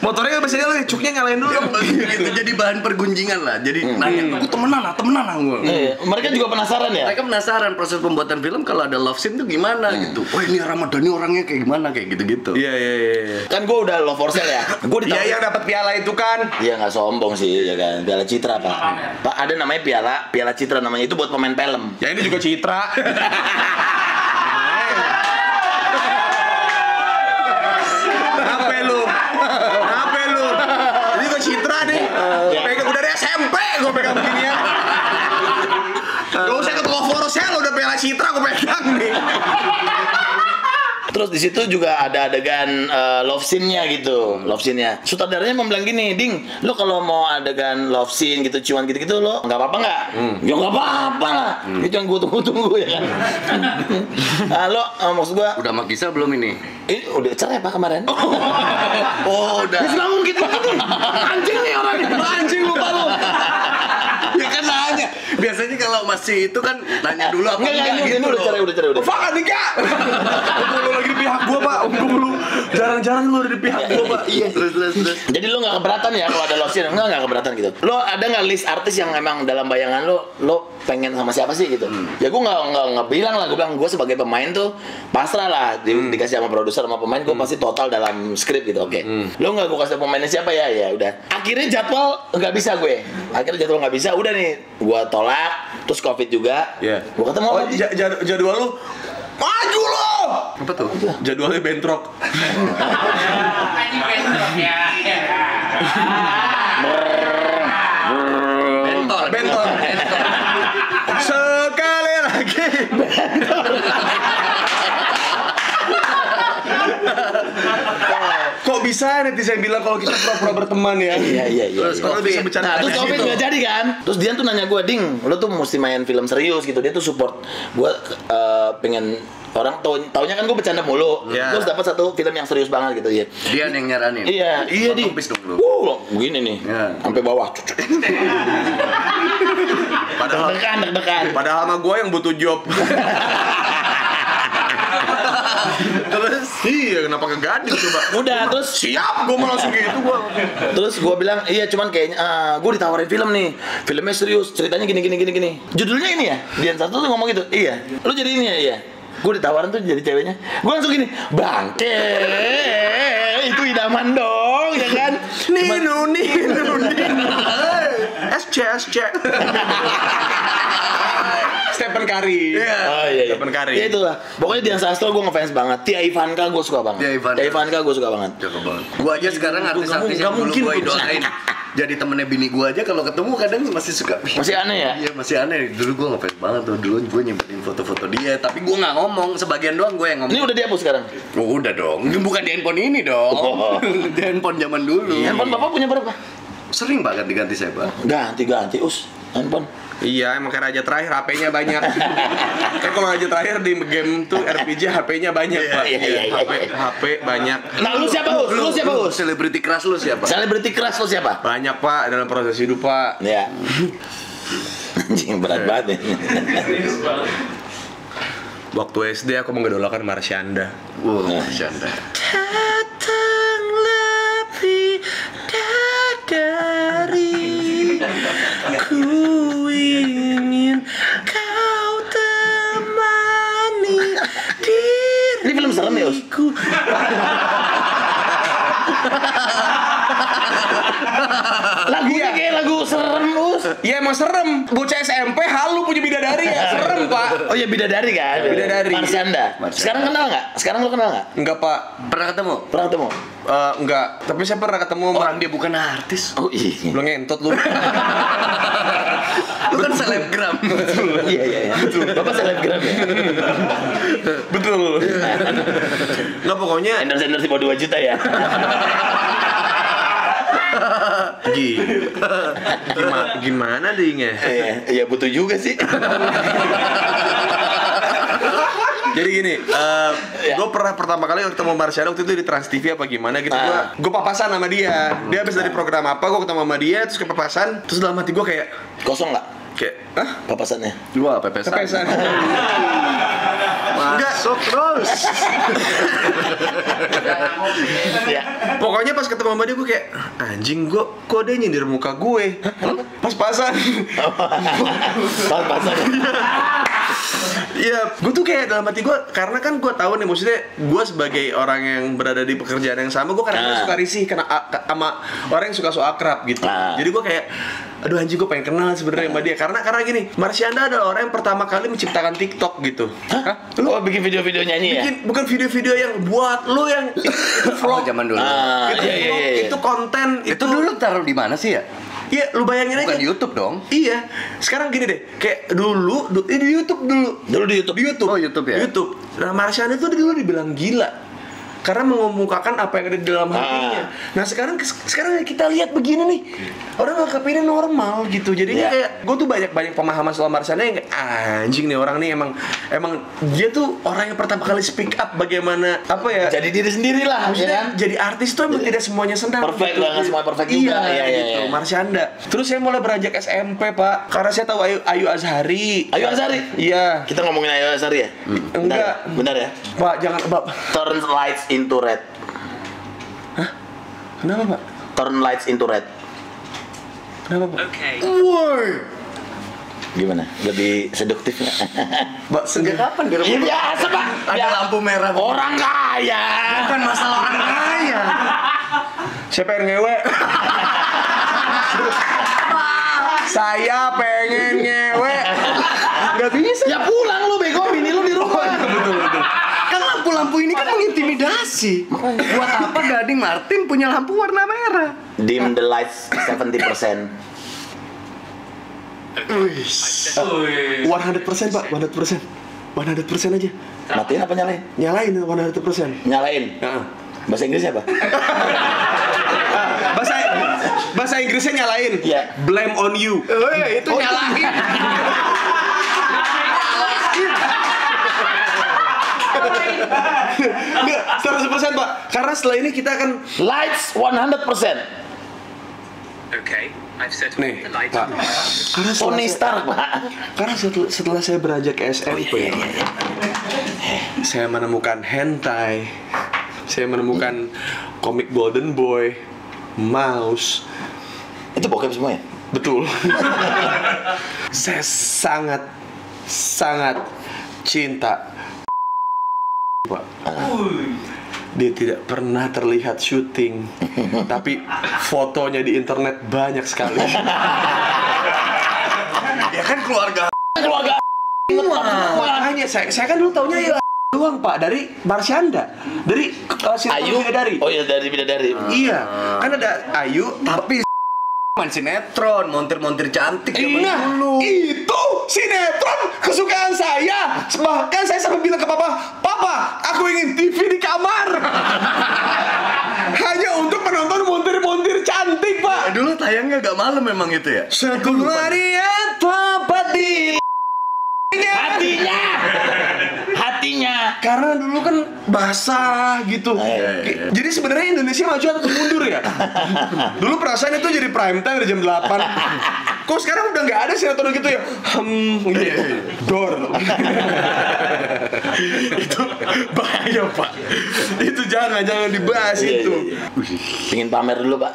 motornya nggak bisa jalan, cuknya nyalain dulu. gitu jadi bahan pergunjingan lah. Jadi nanya, aku temenan lah, temenan lah gua. Iya, Mereka juga penasaran ya. Mereka penasaran proses pembuatan film kalau ada love scene tuh gimana gitu. Wah ini Ramadhani orangnya kayak gimana kayak gitu-gitu. Iya iya iya. Kan gue udah love for sale ya. Gue Iya yang dapat piala itu kan. Iya nggak sombong sih ya kan Piala Citra pak Pak ada namanya piala Piala Citra namanya itu buat pemain film Ya ini juga Citra. Apa lu? Apa lu? Ini gue Citra nih. Pegang udah dari SMP gue pegang beginian. Gak usah ke toko Forosel udah piala Citra gue pegang. Terus di situ juga ada adegan eh, love scene-nya gitu Love scene-nya Sutradaranya mau bilang gini Ding, lo kalau mau adegan love scene gitu Cuman gitu-gitu lo nggak apa-apa nggak? Ya nggak apa-apa lah Itu yang gue tunggu-tunggu ya kan nah, Lo eh, maksud gue Udah sama Gisa belum ini? Ini udah cerai pak kemarin Oh udah. Dia nggak mungkin begitu Anjing nih orangnya Anjing lupa lu. Ya kan. Biasanya kalau masih itu kan nanya dulu apa Enggak, gitu ini udah cerai, udah cerai, udah Fuck nih kak. Lu lagi di pihak gua pak. Untung lu jarang-jarang lu ada di pihak gua pak. Iya terus terus terus. Jadi lo nggak keberatan ya kalau ada scene? Enggak, nggak keberatan gitu. Lo ada nggak list artis yang emang dalam bayangan lo, lo pengen sama siapa sih gitu? Ya gue nggak nggak nggak bilang lah, gue bilang gue sebagai pemain tuh pasrah lah, di, dikasih sama produser sama pemain, gue pasti total dalam skrip gitu, oke. Lo nggak gue kasih pemainnya siapa ya? Ya udah. Akhirnya jadwal nggak bisa gue. Akhirnya jadwal nggak bisa, udah nih, gue tolak telat, terus covid juga. Iya. Yeah. Gua kata oh, oh, jad jadwal lu maju lo. Apa tuh? Jadwalnya bentrok. Anjing bentrok ya. bisa netizen bilang kalau kita pura-pura berteman ya. Iya iya iya. Terus iya. Kalau bisa bercanda Nah, terus Covid nggak jadi kan? Terus Dian tuh nanya gue, Ding, lo tuh mesti main film serius gitu. Dia tuh support gue eh, pengen orang tau taunya kan gue bercanda mulu. Iya. Terus dapat satu film yang serius banget gitu ya. Dia yang nyaranin. Iya, iya di. Kompis dong lu. Wow, begini nih. Iya. Sampai bawah. Padahal Deg-degan, deg-degan. padahal sama gue yang butuh job. Terus iya, kenapa ke gading coba? Udah, terus Siap, gue mau langsung gitu gue. Terus gue bilang, iya cuman kayaknya ah, gue ditawarin film nih, filmnya serius, ceritanya gini gini gini gini. Judulnya ini ya, Dian satu tuh ngomong gitu, iya. Lu jadi ini ya, iya. Gue ditawarin tuh jadi ceweknya. Gue langsung gini, bangke, itu idaman dong, ya kan? Nino, Nino, Nino. SC, SC. Stephen Curry. Oh iya, iya. Stephen Curry. Ya itulah. Pokoknya Dian Sastro gue ngefans banget. Tia Ivanka gue suka banget. Tia Ivanka. Tia Ivanka gue suka banget. Cakep banget. Gua aja sekarang artis-artis nggak yang dulu bisa. idolain. Jadi temennya bini gua aja kalau ketemu kadang masih suka Masih aneh ya? Iya masih aneh. Dulu gua ngefans banget tuh. Dulu gua nyimpenin foto-foto dia, tapi gua nggak ngomong. Sebagian doang gua yang ngomong. Ini udah dihapus sekarang. Oh, udah dong. Ini bukan di handphone ini dong. Oh. di handphone zaman dulu. Handphone bapak punya berapa? Sering banget diganti saya, Pak. Ganti ganti us handphone. Iya, emang kayak Raja Terakhir HP-nya banyak. kan kalau Raja Terakhir di game tuh RPG HP-nya banyak, Pak. iya, iya, iya, HP, iya. HP banyak. Nah lu siapa us? Lu siapa us? Selebriti keras lu siapa? Selebriti keras lu siapa? Banyak, Pak, dalam proses hidup, Pak. Ya. Anjing berat banget nih. Waktu SD aku mengedolakan Marsyanda. Wow, Shanda. Datang lebih dari Ku ingin kau temani diriku Ini film serem ya, Us? Lagunya kayak lagu serem us. Ya emang serem, bocah SMP halu punya bidadari ya, serem pak Oh ya bidadari kan? Bidadari. Marsyanda. Marsyanda. Sekarang kenal nggak? Sekarang lu kenal nggak? Enggak pak, Pernah ketemu? Pernah ketemu? Eh, enggak, tapi saya pernah ketemu sama Orang dia bukan artis. Oh iya. Belum ngentot lu Lu kan selebgram. Iya iya iya. Bapak selebgram ya. Betul Nggak pokoknya Endorse endorse di bawah 2 juta ya. Gimana, gimana dingnya Iya, iya butuh juga sih. Jadi gini, Ya. gue pernah pertama kali ketemu Marsyanda waktu itu di Trans TV apa gimana gitu. Gue Ah. gue papasan sama dia. Dia habis dari program apa, gue ketemu sama dia, terus kepapasan. Terus dalam hati gue kayak, Kosong nggak? Kayak, hah? Papasannya. Wah, pepesan. Kepesan. Masuk terus. Ya. Pokoknya pas ketemu sama dia gue kayak, anjing gue, kok dia nyindir muka gue? Pas-pasan. Papasannya. Iya, gue tuh kayak dalam hati gue karena kan gue tahu nih maksudnya gue sebagai orang yang berada di pekerjaan yang sama gue kadang Ah. suka risih karena sama orang yang suka so akrab gitu. Ah. Jadi gue kayak aduh anjing gue pengen kenal sebenarnya sama dia karena karena gini Marsyanda adalah orang yang pertama kali menciptakan TikTok gitu. Hah? Lu Oh bikin video-video nyanyi ya? bikin bukan video-video yang buat lu yang itu Oh, vlog. zaman dulu. Ah, itu, iya iya vlog, iya. itu konten itu, Itu dulu taruh di mana sih ya? Iya, lu bayangin Bukan aja. YouTube dong. Iya, sekarang gini deh, kayak dulu, du- eh, di YouTube dulu, Dulu di YouTube. di YouTube, Oh, YouTube ya? YouTube. Nah, Marsyanda itu dulu dibilang gila karena mengemukakan apa yang ada di dalam hatinya. Nah, sekarang sekarang kita lihat begini nih, orang nganggap ini normal gitu. Jadinya Iya. kayak gue tuh banyak banyak pemahaman soal Marsyanda yang anjing nih orang nih emang emang dia tuh orang yang pertama kali speak up bagaimana apa ya? Jadi diri sendiri lah, ya Maksudnya kan? jadi artis tuh emang tidak semuanya senang Perfect lah, nggak semua perfect iya, juga. Iya, iya, gitu, iya. Terus saya mulai beranjak SMP pak Karena saya tahu Ayu, Ayu Azhari Ayu Azhari? Iya Kita ngomongin Ayo Asari ya? Enggak. Benar ya? Pak jangan pak Turn lights into red. Kenapa pak? Turn lights into red. Kenapa pak? Woi. Gimana? Lebih seduktif nggak? Pak sejak kapan dia Iya biasa pak. Ada Ya. lampu merah. Orang kaya. Bukan masalah orang kaya. Siapa yang ngewe? saya pengen ngewe Gak bisa Ya pulang lu bego, bini lu di rumah. Lampu-lampu ini kan mengintimidasi. Buat apa Gading Martin punya lampu warna merah? Dim the lights 70%. 100% pak 100% 100% aja Matiin apa nyalain? Nyalain 100% Nyalain. Heeh. Bahasa Inggrisnya apa? bahasa bahasa Inggrisnya nyalain. Iya. Blame on you. Eh, itu nyalahin. Enggak, 100% Pak. Karena setelah ini kita akan Lights 100%. Okay, I've set off nih, the. Pak. Karena setelah Tony saya, Stark, Pak. karena setelah, setelah saya beranjak ke SMP, saya menemukan hentai. Saya menemukan komik Golden Boy, Mouse, Itu bokep semua ya? Betul. Saya sangat sangat cinta Pak. Dia tidak pernah terlihat syuting, tapi fotonya di internet banyak sekali. ya kan keluarga Keluarga Makanya saya, saya kan dulu taunya ya doang Pak dari Marsyanda, dari uh, Ayu. dari. Oh iya dari bidadari. Iya, kan ada Ayu, tapi main sinetron, montir-montir cantik zaman Nah, dulu. itu sinetron kesukaan saya. Bahkan saya sampai bilang ke papa, Papa, aku ingin TV di kamar. Hanya untuk menonton montir-montir cantik, Pak. dulu tayangnya agak malam memang itu ya? Sekularia tepat di Hatinya. Karena dulu kan basah gitu. iya, iya. Jadi sebenarnya Indonesia maju atau mundur ya? dulu perasaan itu jadi prime time dari jam 8. Kok sekarang udah nggak ada sinetron gitu ya? Hmm, gitu. Dor. itu bahaya pak. Itu jangan jangan dibahas Iya, itu. iya, iya. Pengen pamer dulu, Pak.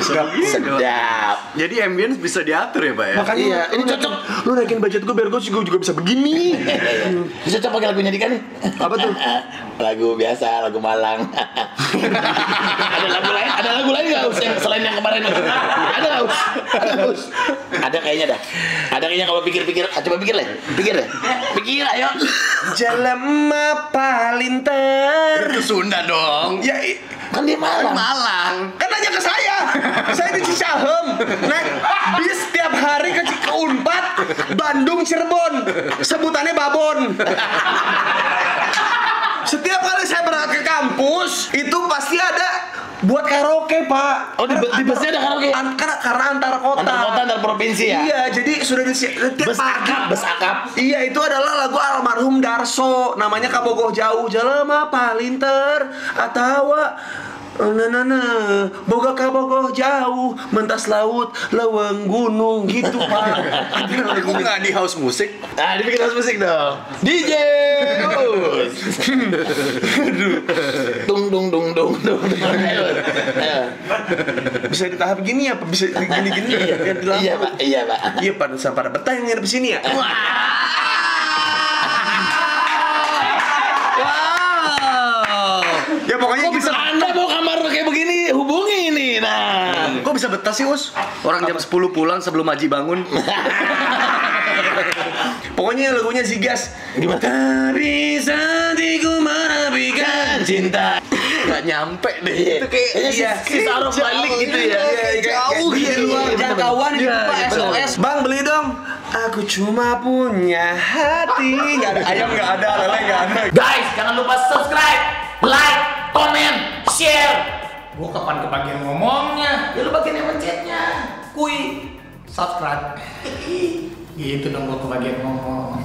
Sedap. Jadi ambience bisa diatur ya, Pak ya? Makanya Iya, ini cocok. Lu naikin budget gue biar gue juga, juga bisa begini. Bisa coba pakai lagunya Dika nih. Apa tuh? lagu biasa, lagu Malang. ada lagu lain, ada lagu lain nggak selain yang kemarin? Ada nggak? Ada kayaknya dah. Ada kayaknya kalau pikir-pikir, ah, coba pikir deh, pikir deh, pikir ayo. Jalema palinter. Itu Sunda dong. Ya, i- Kan dia Malang. Malang. kan nanya ke saya. saya di Cicahem. Naik bis tiap hari ke, Ci- ke Unpad, Bandung, Cirebon. Sebutannya Babon. Setiap kali saya berangkat ke kampus, itu pasti ada buat karaoke, Pak. Oh, di, di busnya ada karaoke. An- karena, karena antar kota. Antar kota, antar provinsi ya. Iya, jadi sudah di tiap Bus pagi. akap, bus akap. Iya, itu adalah lagu almarhum Darso. Namanya Kabogoh Jauh. Jalema palinter atau na na na boga kabogoh jauh mentas laut leweng gunung gitu pak Kok nggak di house musik? Nah, dibikin house musik dong. DJ. Dung dung dung dung dung. Bisa di tahap gini ya Pak? bisa gini gini ya di. Iya, Pak. Iya, Pak. iya pada pada betah yang nginep di sini ya Wow. Betah sih, Us? Orang jam 10 pulang sebelum Haji bangun. pokoknya lagunya Zigas Gimana? Dari hatiku merapikan cinta. Nggak nyampe deh. Iya. Itu kayak si, iya. si Sarok balik gitu ya. Iya, iya, jauh iya, gitu. luar Iya, jangkauan gitu Iya, Pak iya. SOS Bang beli dong Aku cuma punya hati Gak ada ayam gak ada, lele gak ada Guys, jangan lupa subscribe, like, comment, share. Gua kapan kebagian ngomongnya? Ya lu bagian yang mencetnya. Kui subscribe. gitu dong gua kebagian ngomong.